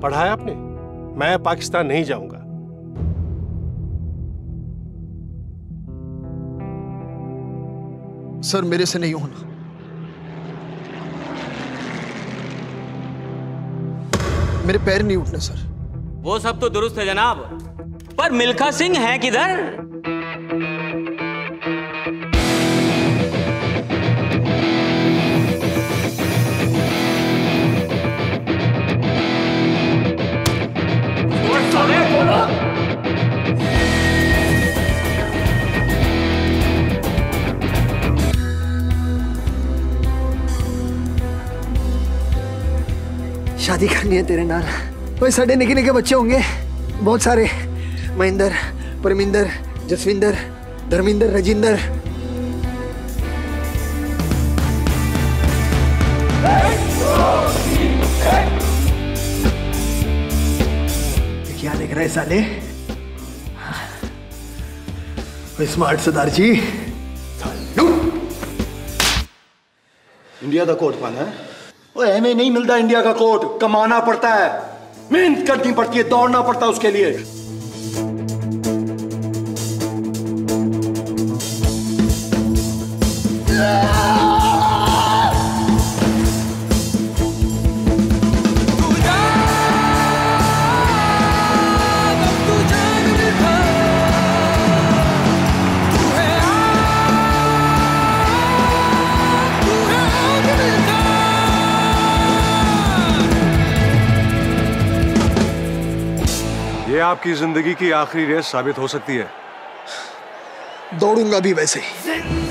पढ़ा है आपने? मैं पाकिस्तान नहीं जाऊँगा। सर मेरे से नहीं होना। मेरे पैर नहीं उठने सर। वो सब तो दुरुस्त है जनाब। पर मिल्खा सिंह है किधर? शादी करनी है तेरे नाल। भाई साढ़े निके निके बच्चे होंगे। बहुत सारे। महेंद्र, परमिंदर, जसविंदर, धर्मिंदर, रजिंदर। क्या देख रहे साले। स्मार्ट सरदार जी। इंडिया का कोट पाना है। वो एमए नहीं मिलता इंडिया का कोट। कमाना पड़ता है। मेहनत करनी पड़ती है दौड़ना पड़ता है उसके लिए। ये आपकी ज़िंदगी की आखिरी रेस साबित हो सकती है। दौड़ूँगा भी वैसे ही।